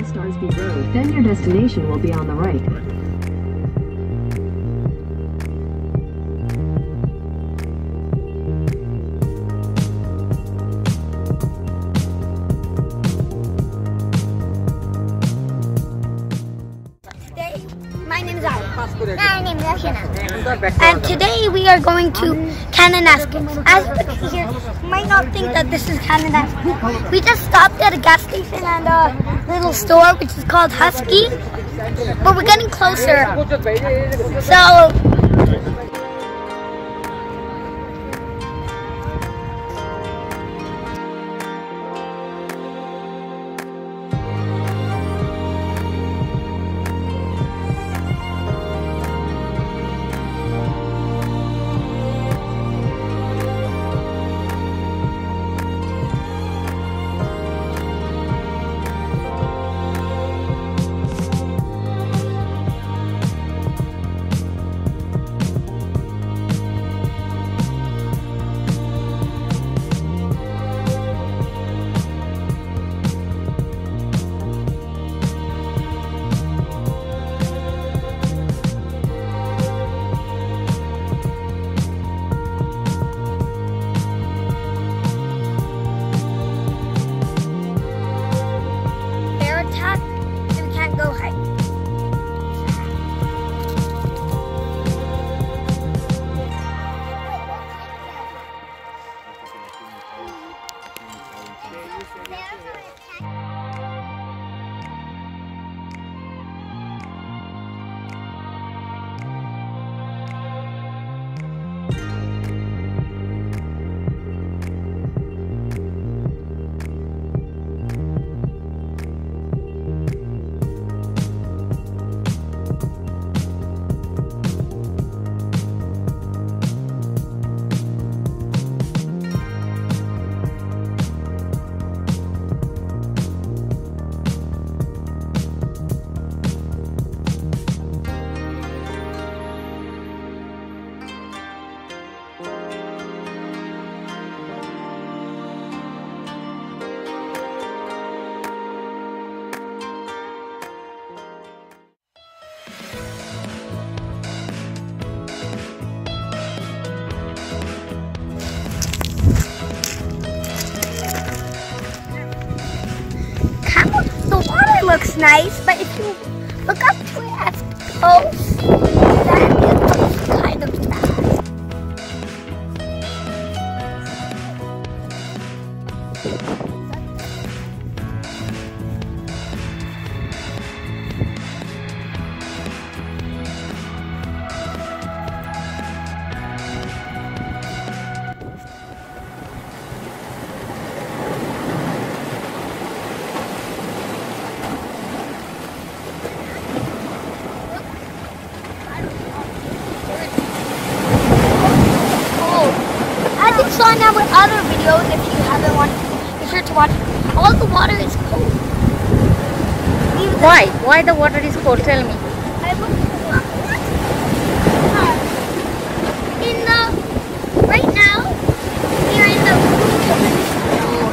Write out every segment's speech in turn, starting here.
West Arsby Road, then your destination will be on the right. Today, my name is Ali. My name is Ashina. And today we are going to Kananaskis. As you can see here, you might not think that this is Kananaskis. We just stopped at a gas station and a little store which is called Husky. But we're getting closer. So nice, but if you look up to it as close, then You saw in our other videos, if you haven't watched, be sure to watch. All the water is cold. Why? Why the water is cold? Tell me. In the right now we are in the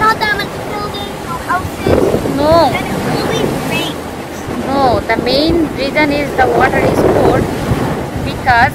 not that much buildings, no houses, No, and it really rains. no. The main reason is the water is cold because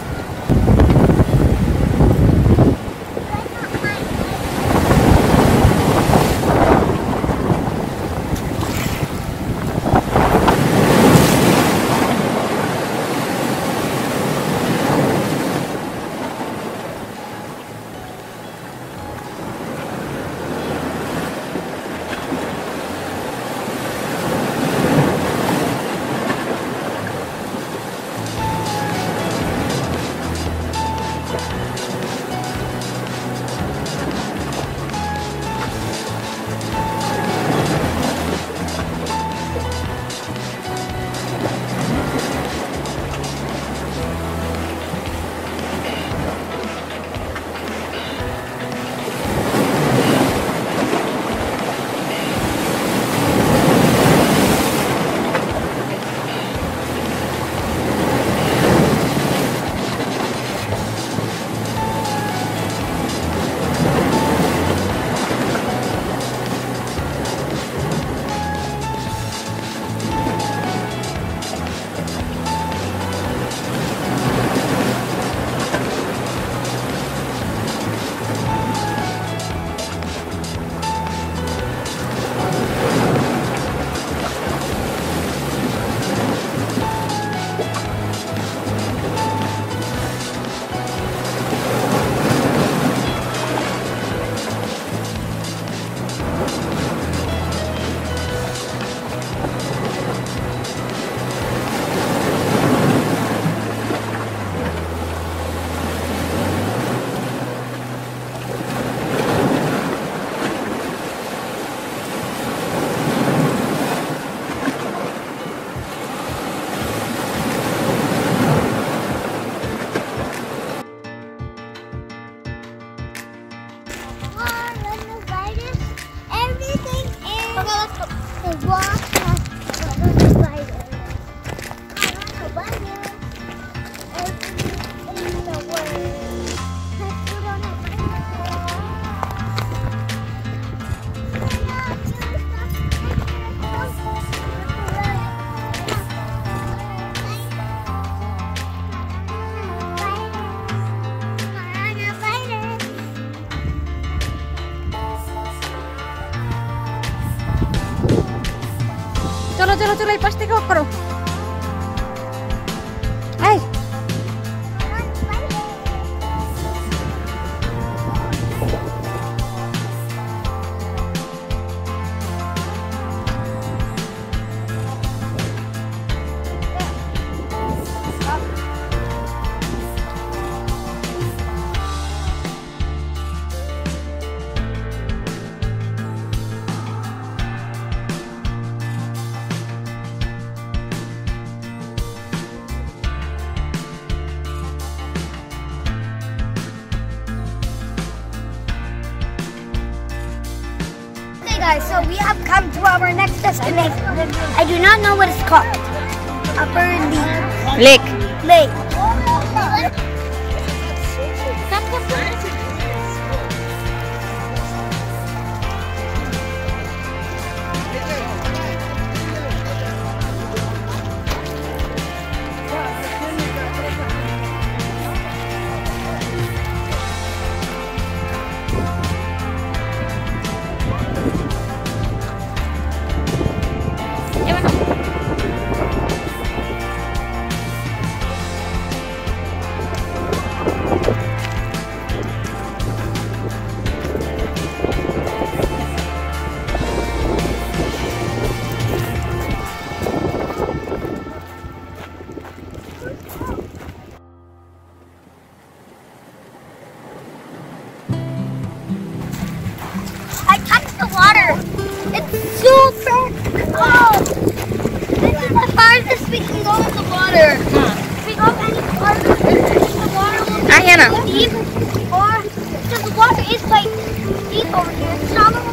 চলো চলো চলো এই পাশ থেকে walk করো guys, so we have come to our next destination. I do not know what it's called. Upper Lee Lake. Lake. Ahyana. so deep. Or the water is deep over here. Not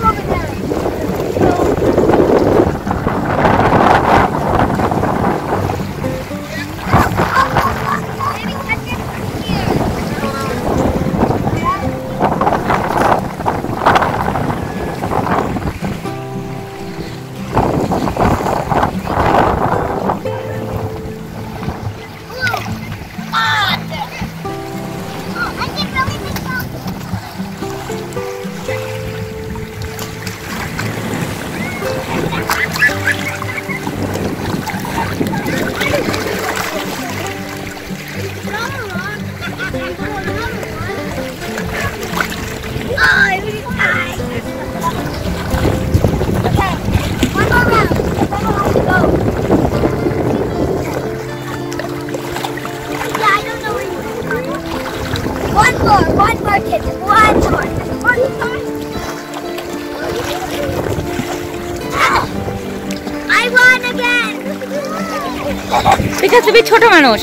because তুমি ছোট মানুষ।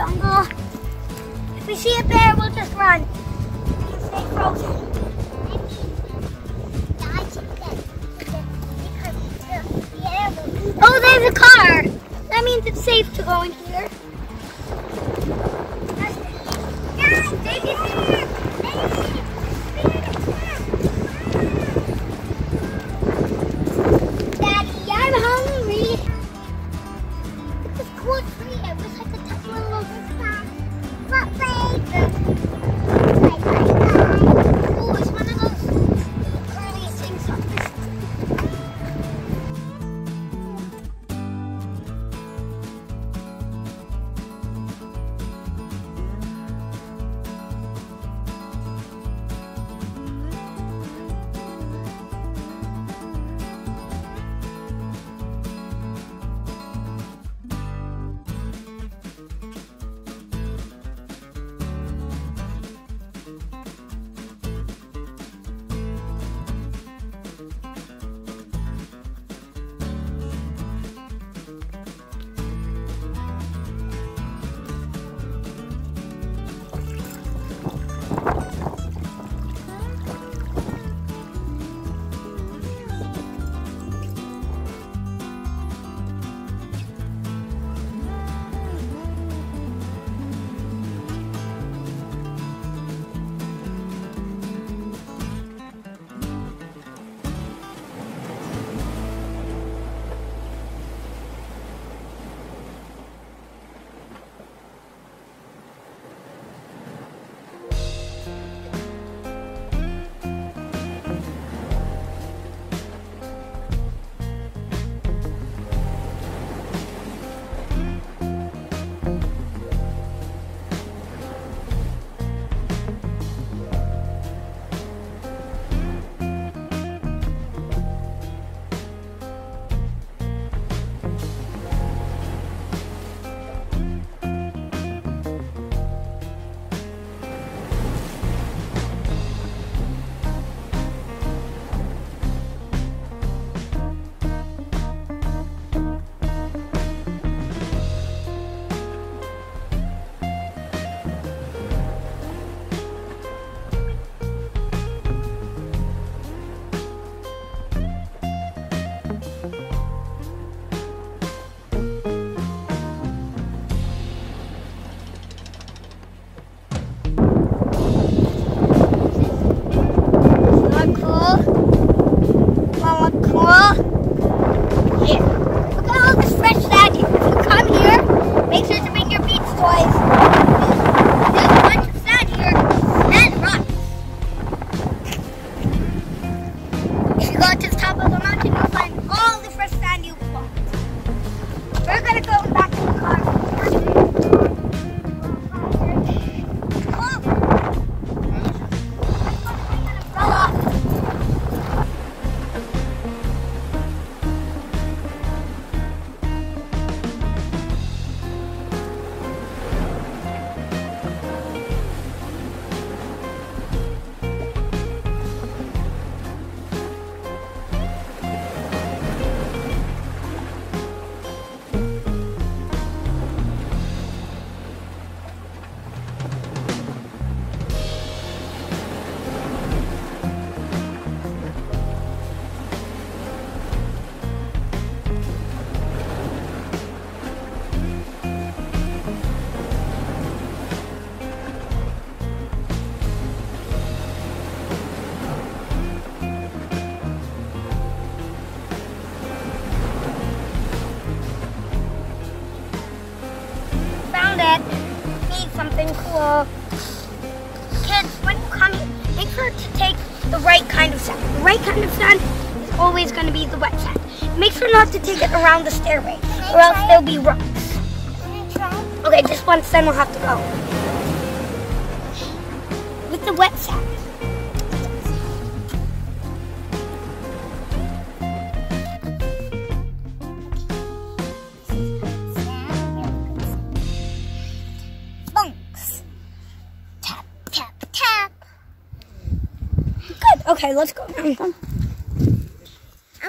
jungle. If we see a bear, we'll just run. We can stay frozen. Oh, there's a car! That means it's safe to go in here. Take it here! Uh, kids, when you come make sure to take the right kind of sand. The right kind of sand is always going to be the wet sand. Make sure not to take it around the stairway, or else there'll be rocks. Okay, just once, then we'll have to go. With the wet sand. Okay, let's go. And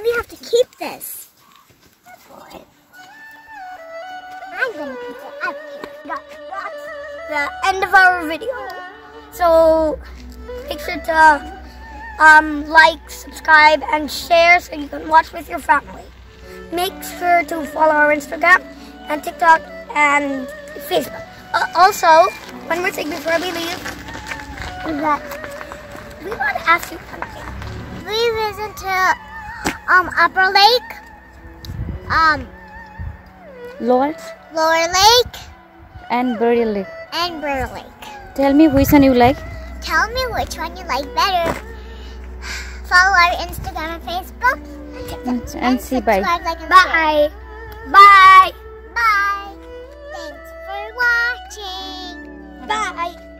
we have to keep this. I'm gonna put it up here. Got That's the end of our video. So make sure to um, like, subscribe, and share so you can watch with your family. Make sure to follow our Instagram and TikTok and Facebook. Uh, also, one more thing before we leave is that we want to ask you something. We visited to um Upper Lake, um Lower Lower Lake, and Barrier Lake. and Burr Lake. Tell me which one you like. Tell me which one you like better. Follow our Instagram and Facebook. And, TikTok, And say bye. like, and share. Bye. Bye. Bye. Thanks for watching. Bye.